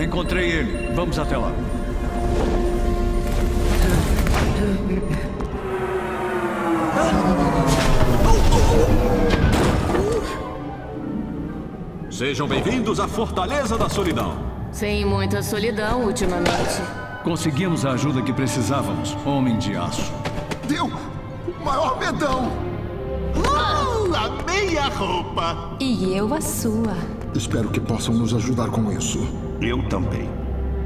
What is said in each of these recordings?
Encontrei ele. Vamos até lá. Sejam bem-vindos à Fortaleza da Solidão. Sem muita solidão ultimamente. Conseguimos a ajuda que precisávamos, Homem de Aço. Deu o maior medão. Uh, amei a roupa. E eu a sua. Espero que possam nos ajudar com isso. Eu também.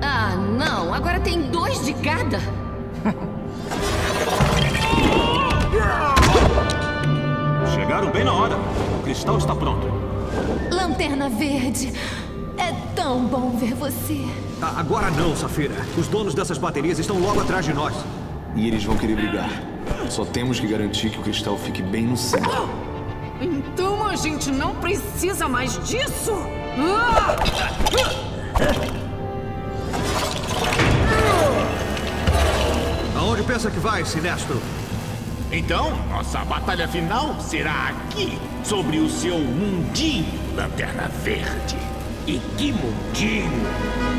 Ah, não. Agora tem dois de cada. Chegaram bem na hora. O cristal está pronto. Lanterna Verde. É tão bom ver você. Ah, agora não, Safira. Os donos dessas baterias estão logo atrás de nós. E eles vão querer brigar. Só temos que garantir que o cristal fique bem no centro. Então a gente não precisa mais disso? Ah! Aonde pensa que vai, Sinestro? Então, nossa batalha final será aqui, sobre o seu mundinho, Lanterna Verde. E que mundinho!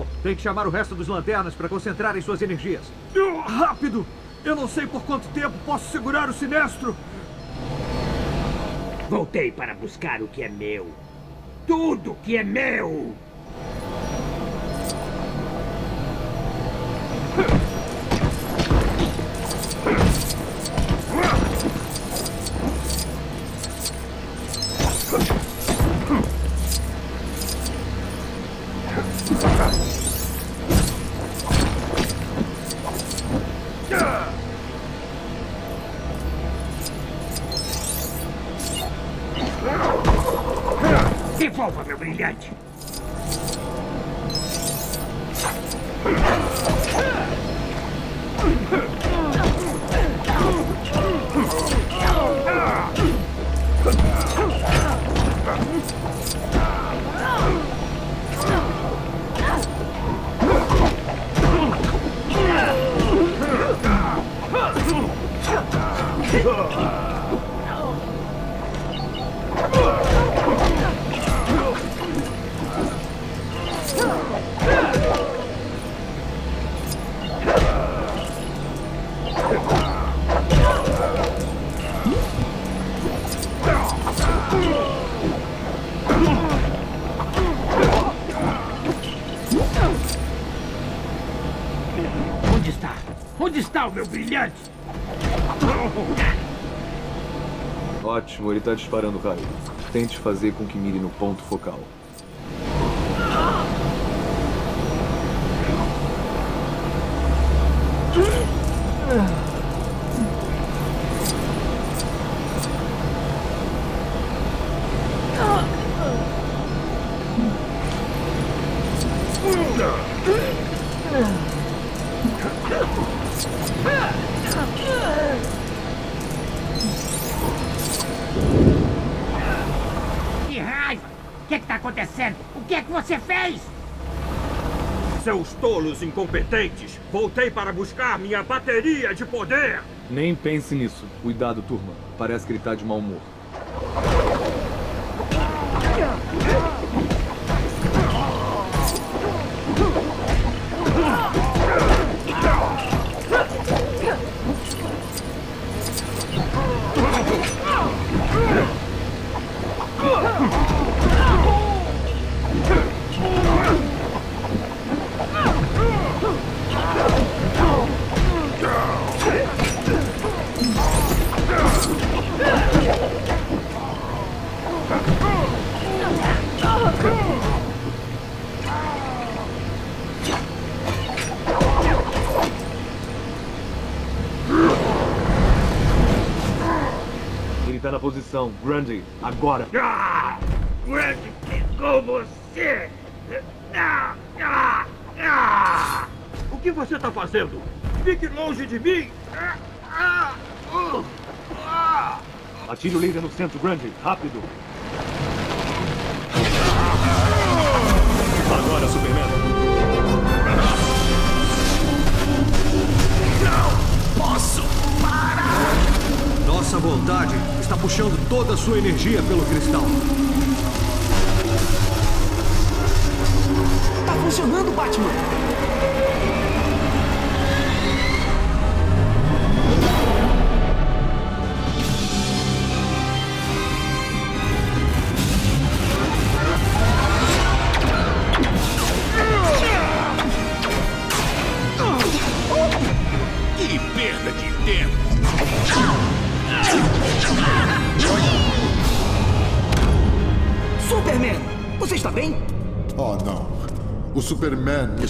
Pessoal, tem que chamar o resto dos lanternas para concentrarem suas energias. Rápido! Eu não sei por quanto tempo posso segurar o Sinestro. Voltei para buscar o que é meu. Tudo que é meu! Brilhante? Ótimo, ele tá disparando raio. Tente fazer com que mire no ponto focal. Tolos incompetentes! Voltei para buscar minha bateria de poder! Nem pense nisso. Cuidado, turma. Parece tá de mau humor. Grundy, agora. Ah! Grande pegou você! Ah, ah, ah. O que você está fazendo? Fique longe de mim! Ah, ah, uh, ah. Atire o líder no centro, Grande. Rápido. Agora, Superman. Não posso parar! Nossa vontade está puxando toda a sua energia pelo cristal. Tá funcionando, Batman!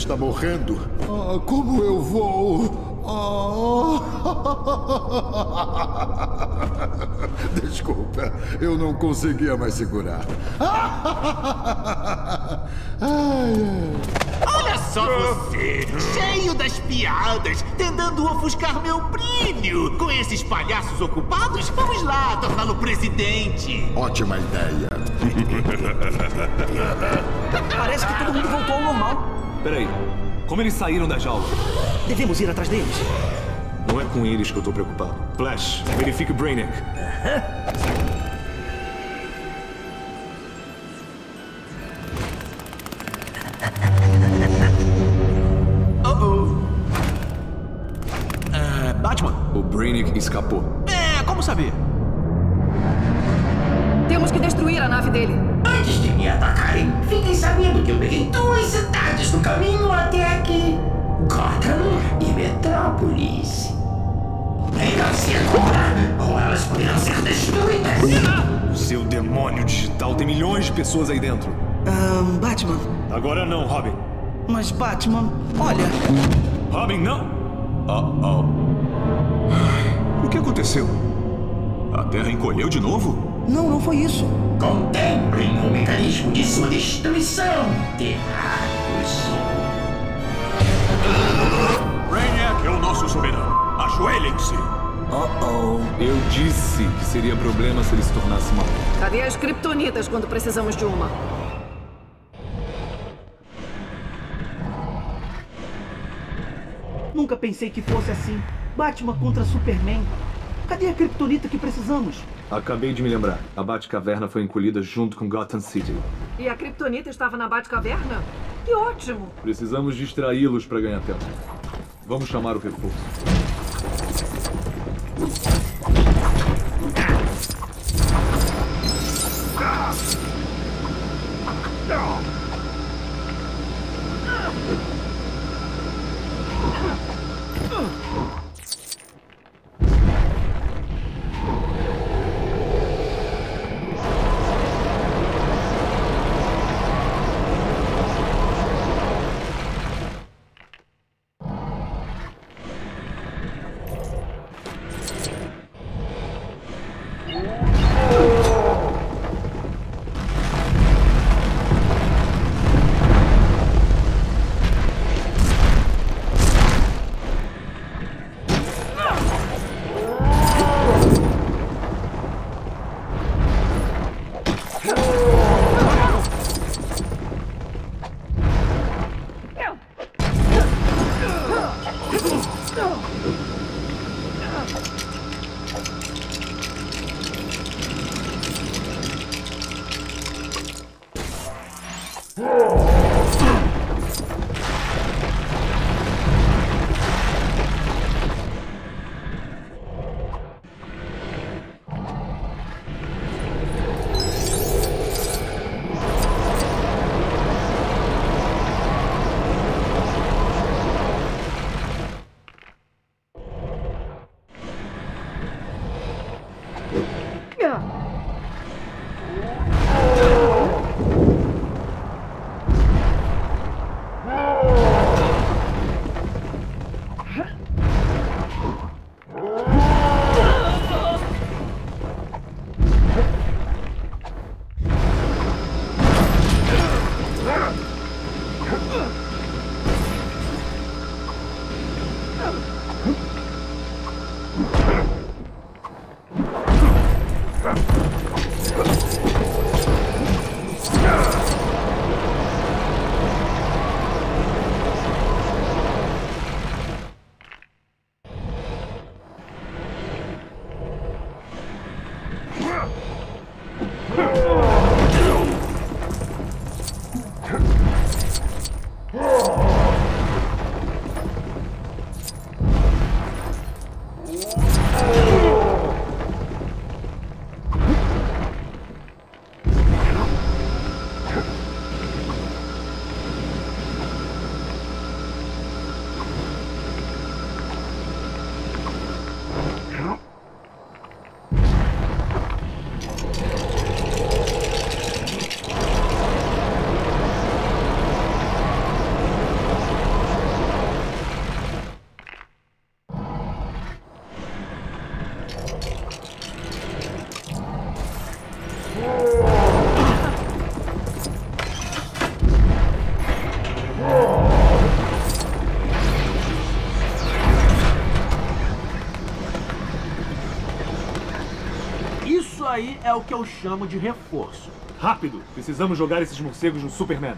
Está morrendo. Ah, como eu vou? Oh. Desculpa, eu não conseguia mais segurar. Ai, ai. Olha só você, cheio das piadas, tentando ofuscar meu brilho. Com esses palhaços ocupados, vamos lá torná-lo presidente. Ótima ideia. Parece que todo mundo voltou ao normal. Peraí, como eles saíram da jaula? Devemos ir atrás deles. Não é com eles que eu tô preocupado. Flash, verifique o Brainiac. Batman? O Brainiac escapou. É, como saber? Temos que destruir a nave dele. Antes de me atacarem, fiquem sabendo que eu peguei duas cidades no caminho até aqui. Gotham e Metrópolis. Engam-se agora, ou elas poderão ser destruídas. O seu demônio digital tem milhões de pessoas aí dentro. Ah, Batman. Agora não, Robin. Mas, Batman, olha. Robin, não! Oh, oh. O que aconteceu? A Terra encolheu de novo? Não, não foi isso. Contemplem o mecanismo de sua destruição, terráqueos. Brainiac é o nosso soberano. Ajoelhem-se. Oh, oh. Eu disse que seria problema se ele se tornasse mal. Cadê as kriptonitas quando precisamos de uma? Nunca pensei que fosse assim. Batman contra Superman. Cadê a Kryptonita que precisamos? Acabei de me lembrar. A Batcaverna foi encolhida junto com Gotham City. E a kriptonita estava na Batcaverna? Que ótimo! Precisamos distraí-los para ganhar tempo. Vamos chamar o reforço. Aí é o que eu chamo de reforço. Rápido! Precisamos jogar esses morcegos no Superman.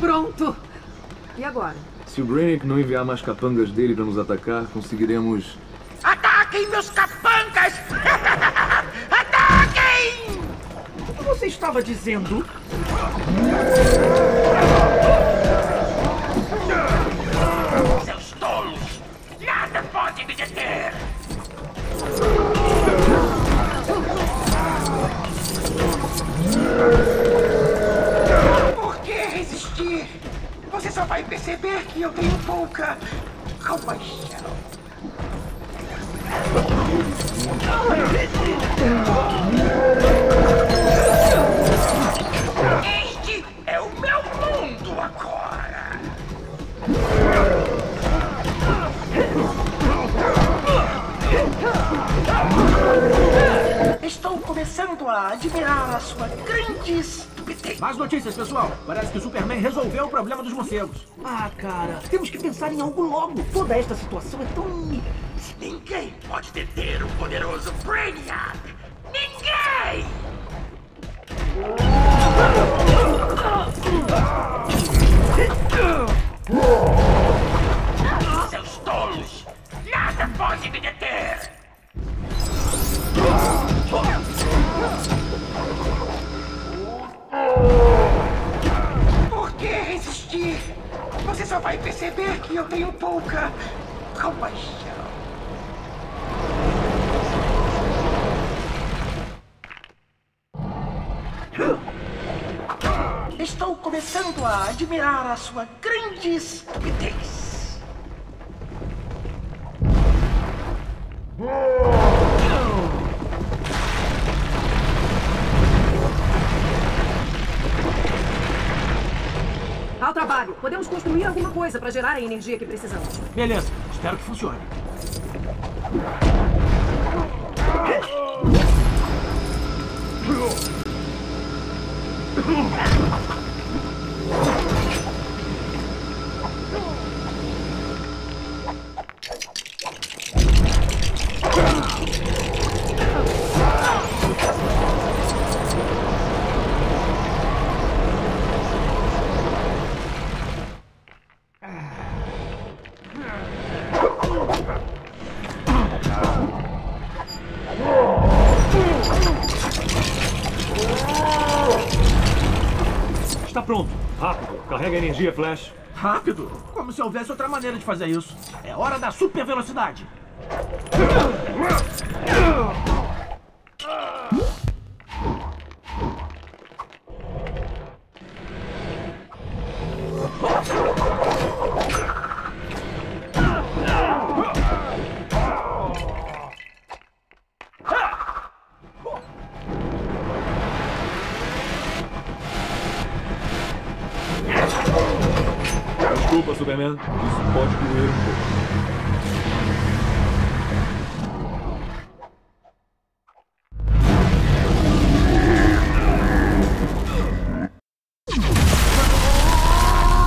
Pronto. E agora? Se o Brainiac não enviar mais capangas dele para nos atacar, conseguiremos... Meus capangas! Ataquem! O que você estava dizendo? Seus tolos! Nada pode me deter! Por que resistir? Você só vai perceber que eu tenho pouca compaixão. Este é o meu mundo agora! Estou começando a admirar a sua grande estupidez. Mais notícias, pessoal. Parece que o Superman resolveu o problema dos morcegos. Ah, cara, temos que pensar em algo logo. Toda esta situação é tão. Ninguém pode deter o poderoso Brainiac! Ninguém! Seus tolos! Nada pode me deter! Por que resistir? Você só vai perceber que eu tenho pouca compaixão. Estou começando a admirar a sua grande estupidez. Ao trabalho. Podemos construir alguma coisa para gerar a energia que precisamos. Beleza, espero que funcione. Rápido. Carrega a energia, Flash. Rápido? Como se houvesse outra maneira de fazer isso. É hora da super velocidade. Superman. Isso pode doer um pouco.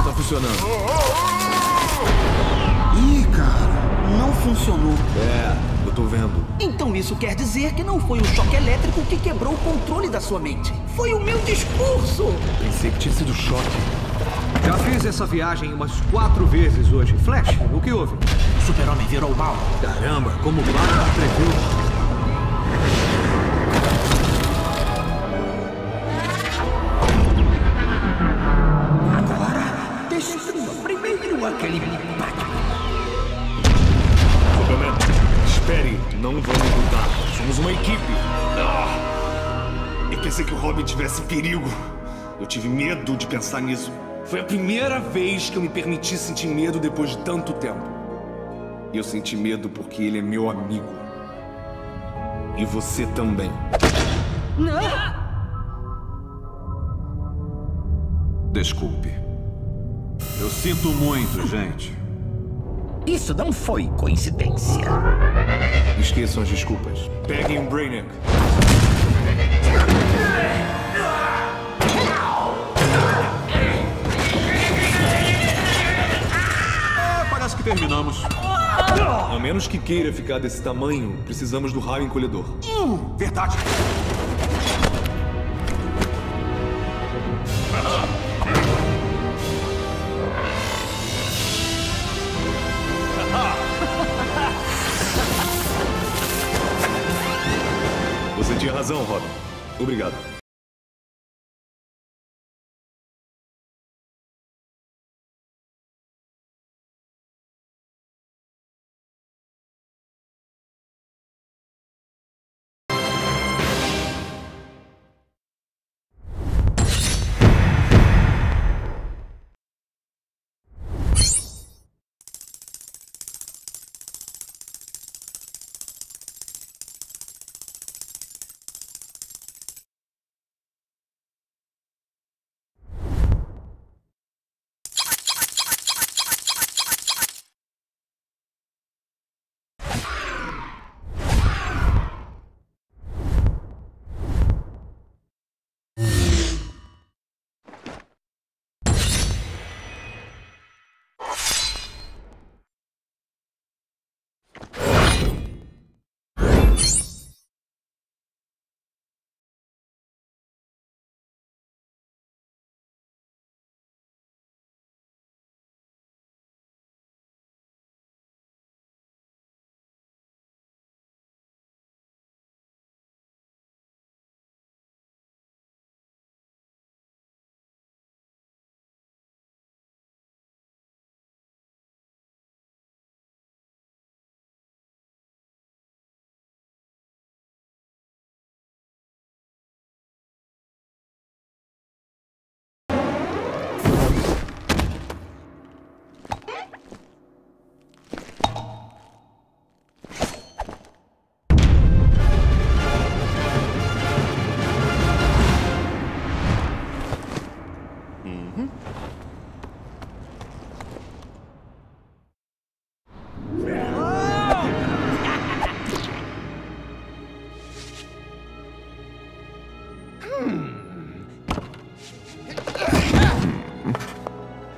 Tá funcionando. Ih, cara, não funcionou. É, eu tô vendo. Então isso quer dizer que não foi o choque elétrico que quebrou o controle da sua mente. Foi o meu discurso! Pensei que tinha sido choque. Já fiz essa viagem umas quatro vezes hoje. Flash, o que houve? O super-homem virou mal. Caramba, como o Batman previu. Destrua primeiro aquele Batman. Superman, espere. Não vamos lutar. Somos uma equipe. Ah! Eu pensei que o Robin tivesse perigo. Eu tive medo de pensar nisso. Foi a primeira vez que eu me permiti sentir medo depois de tanto tempo. E eu senti medo porque ele é meu amigo. E você também. Não! Desculpe. Eu sinto muito, gente. Isso não foi coincidência. Esqueçam as desculpas. Peguem o Brainiac. Terminamos. A menos que queira ficar desse tamanho, precisamos do raio encolhedor. Hum, verdade. Você tinha razão, Robin. Obrigado.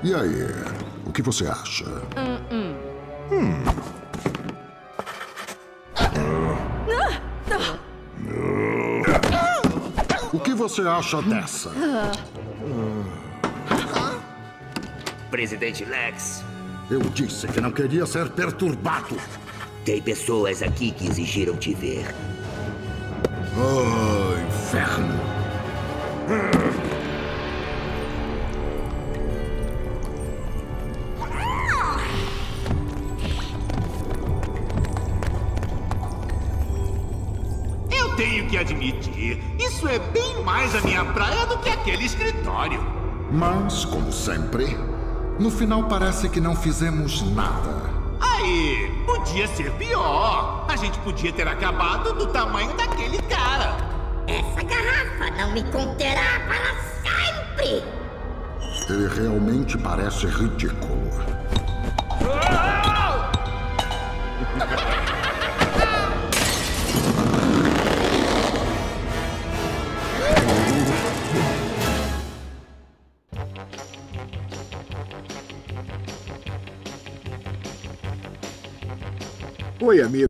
E aí, o que você acha? Hum, Hum. O que você acha dessa? Presidente Lex, Eu disse que não queria ser perturbado. tem pessoas aqui que exigiram te ver. Oh, inferno. Admitir, isso é bem mais a minha praia do que aquele escritório. Mas, como sempre, no final parece que não fizemos nada. Aí, podia ser pior. A gente podia ter acabado do tamanho daquele cara. Essa garrafa não me conterá para sempre! Ele realmente parece ridículo. Oi, amigo.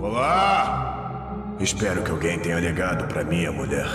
Olá! Espero que alguém tenha ligado para minha mulher.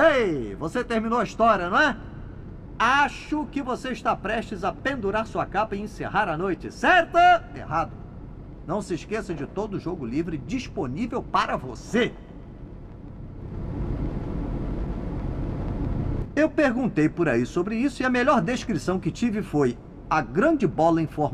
Ei, você terminou a história, não é? Acho que você está prestes a pendurar sua capa e encerrar a noite, certo? Errado. Não se esqueça de todo o jogo livre disponível para você. Eu perguntei por aí sobre isso e a melhor descrição que tive foi a grande bola em forma